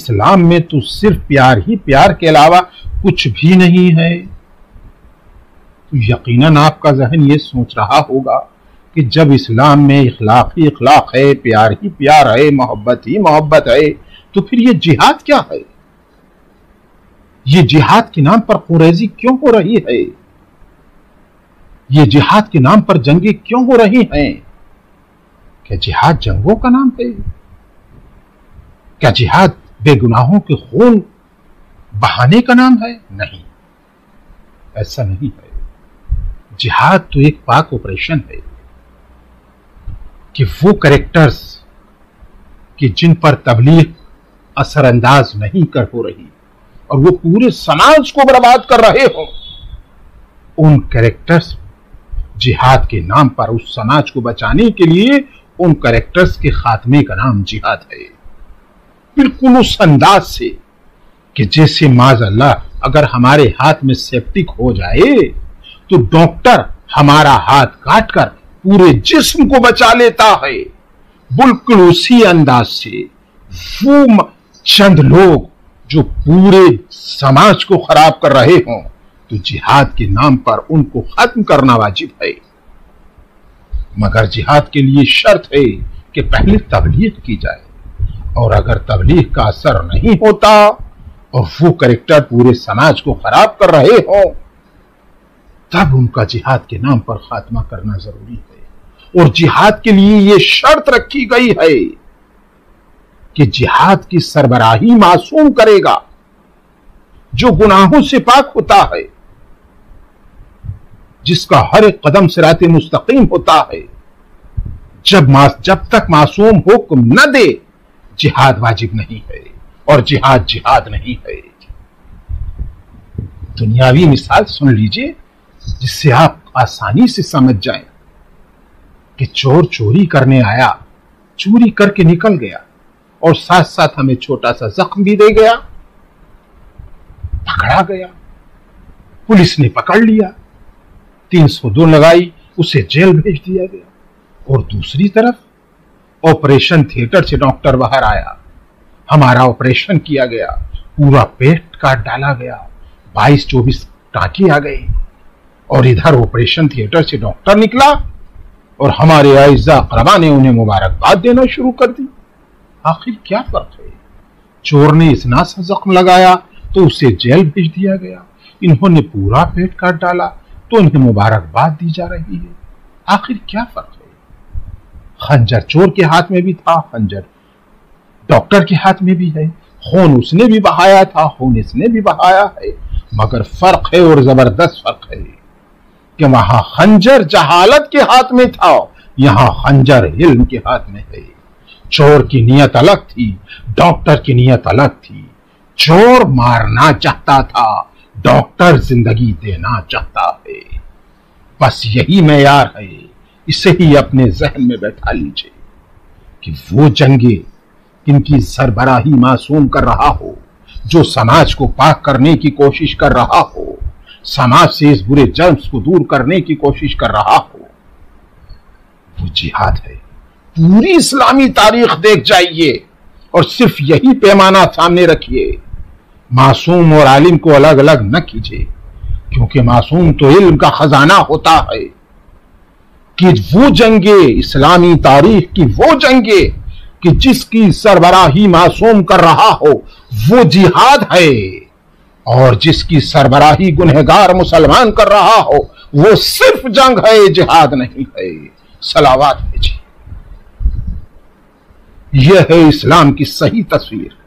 इस्लाम में तो सिर्फ़ प्यार ही प्यार के अलावा कुछ भी नहीं है। तो यकीनन आपका जहन ये सोच रहा होगा कि जब इस्लाम में इखलाक ही इखलाक है, प्यार ही प्यार है, मोहब्बत ही मोहब्बत है तो फिर ये जिहाद क्या है? ये जिहाद के नाम पर कुरेजी क्यों हो रही है? ये जिहाद के नाम पर जंगे क्यों हो रही हैं? क्या जिहाद जंगों का नाम है? क्या जिहाद बेगुनाहों के खून बहाने का नाम है? नहीं। ऐसा नहीं है। जिहाद तो एक पाक ऑपरेशन है कि वो करेक्टर्स कि जिन पर तबलीग असरअंदाज नहीं कर हो रही और वो पूरे समाज को बर्बाद कर रहे हो, उन कैरेक्टर्स जिहाद के नाम पर उस समाज को बचाने के लिए उन कैरेक्टर्स के खात्मे का नाम जिहाद है। बिल्कुल उस अंदाज से कि जैसे माज अल्लाह अगर हमारे हाथ में सेप्टिक हो जाए तो डॉक्टर हमारा हाथ काटकर पूरे जिस्म को बचा लेता है। बिल्कुल उसी अंदाज से वो चंद लोग जो पूरे समाज को खराब कर रहे हों तो जिहाद के नाम पर उनको खत्म करना वाजिब है। मगर जिहाद के लिए शर्त है कि पहले तबलीग की जाए। और अगर तबलीग का असर नहीं होता, और वो करेक्टर पूरे समाज को खराब कर रहे हो, तब उनका जिहाद के नाम पर खात्मा करना ज़रूरी है। और जिहाद के लिए यह शर्त रखी गई है कि जिहाद की सरबराही मासूम करेगा, जो गुनाहों से पाक होता है, जिसका हर एक कदम सिरात मुस्तकीम होता है। जब जब तक मासूम हुक्म न दे जिहाद वाजिब नहीं है और जिहाद जिहाद नहीं है। दुनियावी मिसाल सुन लीजिए, जिससे आप आसानी से समझ जाएँ कि चोर चोरी करने आया, चोरी करके निकल गया और साथ साथ हमें छोटा सा जख्म भी दे गया, पकड़ा गया, पुलिस ने पकड़ लिया, तीन सौ दो लगाई, उसे जेल भेज दिया गया और दूसरी तरफ़ ऑपरेशन थिएटर से डॉक्टर बाहर आया। हमारा ऑपरेशन किया गया। पूरा पेट काट डाला गया। बाईस चौबीस टांकी आ गई। और इधर ऑपरेशन थिएटर से डॉक्टर निकला और हमारे आयजा करबा ने उन्हें मुबारकबाद देना शुरू कर दी। आखिर क्या फ़र्क है? चोर ने इतना सा जख्म लगाया तो उसे जेल भेज दिया गया। इन्होंने पूरा पेट काट डाला तो इन्हें मुबारकबाद दी जा रही है। आखिर क्या फ़र्क खंजर, चोर के हाथ में भी था खंजर, डॉक्टर के हाथ में भी है, खून उसने भी बहाया था, खून इसने भी बहाया है, मगर फ़र्क है और ज़बरदस्त फ़र्क है कि वहाँ खंजर जहालत के हाथ में था, यहाँ खंजर इल्म के हाथ में है। चोर की नीयत अलग थी, डॉक्टर की नीयत अलग थी। चोर मारना चाहता था, डॉक्टर ज़िंदगी देना चाहता है। बस यही मैार है। इसे ही अपने जहन में बैठा लीजिए कि वो जंगे इनकी सरबराही मासूम कर रहा हो, जो समाज को पाक करने की कोशिश कर रहा हो, समाज से इस बुरे जर्म्स को दूर करने की कोशिश कर रहा हो। वो जिहाद है। पूरी इस्लामी तारीख देख जाइए और सिर्फ़ यही पैमाना सामने रखिए। मासूम और आलिम को अलग अलग न कीजिए, क्योंकि मासूम तो इल्म का खजाना होता है। कि वो जंगे, इस्लामी तारीख की वो जंगे कि जिसकी सरबराही मासूम कर रहा हो, वो जिहाद है। और जिसकी सरबराही गुनहगार मुसलमान कर रहा हो, वो सिर्फ़ जंग है, जिहाद नहीं है। सलावात है जी यह है इस्लाम की सही तस्वीर।